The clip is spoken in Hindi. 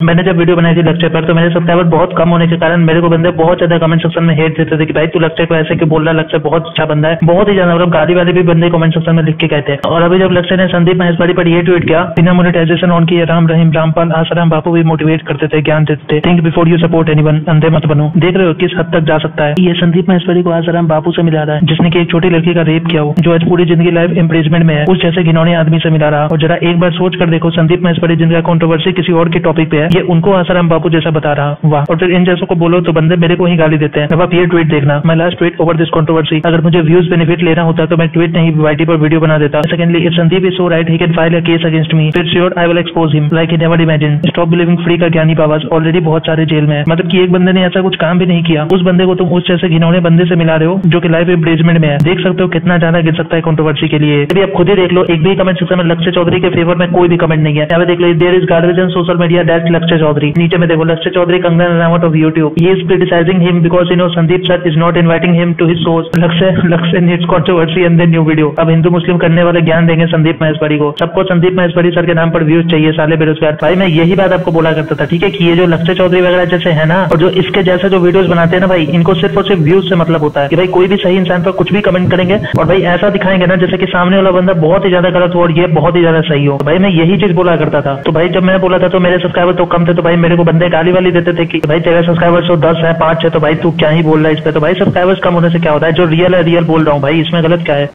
मैंने जब वीडियो बनाई थी लक्ष्य पर तो मेरे सब्सक्राइबर बहुत कम होने के कारण मेरे को बंदे बहुत ज़्यादा कमेंट सेक्शन में हेट देते थे कि भाई तू लक्ष्य को ऐसे क्यों बोल रहा लक्ष्य बहुत अच्छा बंदा है। बहुत ही ज़्यादा मतलब गाली वाले भी बंदे कमेंट सेक्शन में लिख के कहते हैं। और अभी जब लक्ष्य ने संदीप महेश्वरी पर ये ट्वीट किया, बिना मोनिटाइजेशन ऑन किए राम, रहीम रामपाल आसाराम बापू भी मोटिवेट करते थे, ज्ञान देते थे। Think before you support any अंधे मत बनो। देख रहे हो किस हद तक जा सकता है। ये संदीप महेश्वरी को आसाराम बापू से मिला रहा है, जिसने की एक छोटी लड़की का रेप किया हो, जो आज पूरी ज़िंदगी लाइफ इम्प्रेजमेंट में है। उस जैसे घिनौने आदमी से मिला रहा। और जरा एक बार सोच कर देखो, संदीप महेश्वरी जिनका कॉन्ट्रोवर्सी किसी और के टॉपिक पे है। ये उनको आसाराम बापू जैसा बता रहा वाह। और फिर इन जैसों को बोलो तो बंदे मेरे को ही गाली देते हैं। अब आप ये ट्वीट देखना। मैं last tweet over this controversy अगर मुझे व्यूज़ बेनिफिट लेना होता तो मैं ट्वीट नहीं वाईटी पर वीडियो बना देता। Secondly if Sandeep is so right he can file a case against me फिर sure I will expose him like he never imagine stop believing free का ज्ञानी बाबाज ऑलरेडी बहुत सारे जेल में है। मतलब की एक बंदे ने ऐसा कुछ काम भी नहीं किया। उस बंदे को तुम उस जैसे घिनौने बंदे से मिला रहे हो, जो कि लाइव एम्ब्रेजमेंट में है। देख सकते हो कितना ज़्यादा गिर सकता है कॉन्ट्रोवर्सी के लिए। अभी आप खुद ही देख लो, एक भी कमेंट सेक्शन में लक्ष्य चौधरी के फेवर में कोई भी कमेंट नहीं है। देख लो there is garbage social media that Lakshya Chaudhary नीचे में देखो, Lakshya Chaudhary, Kangana Ranaut of YouTube. He is criticizing him because, you know, Sandeep sir is not inviting him to his shows. Lakshya Lakshya needs controversy and new video. अब हिंदू मुस्लिम करने वाले ज्ञान देंगे संदीप महेश्वरी को सबको संदीप महेश्वरी सर के नाम पर व्यूज़ चाहिए, साले बेरोजगार भाई, मैं यही बात आपको बोला करता था, ठीक है, कि ये जो लक्ष्य चौधरी वगैरह जैसे है ना, और जो इसके जैसे जो वीडियोस बनाते हैं ना भाई, इनको सिर्फ़ और सिर्फ़ व्यूज़ से मतलब होता है कि भाई, कोई भी सही इंसान पर कुछ भी कमेंट करेंगे, और भाई, ऐसा दिखाएँगे ना, जैसे कि सामने वाला बंदा बहुत ही ज़्यादा गलत हो और ये बहुत ही ज़्यादा सही हो भाई, मैं यही चीज़ बोला करता था तो भाई, जब मैं बोला था तो मेरे सब्सक्राइबर तो कम थे तो भाई मेरे को बंदे गाली वाली देते थे कि भाई तेरा सब्सक्राइबर्स तो दस है, पाँच है तो भाई तू क्या ही बोल रहा है इस पे? तो भाई सब्सक्राइबर्स कम होने से क्या होता है? जो रियल है रियल बोल रहा हूँ भाई, इसमें गलत क्या है?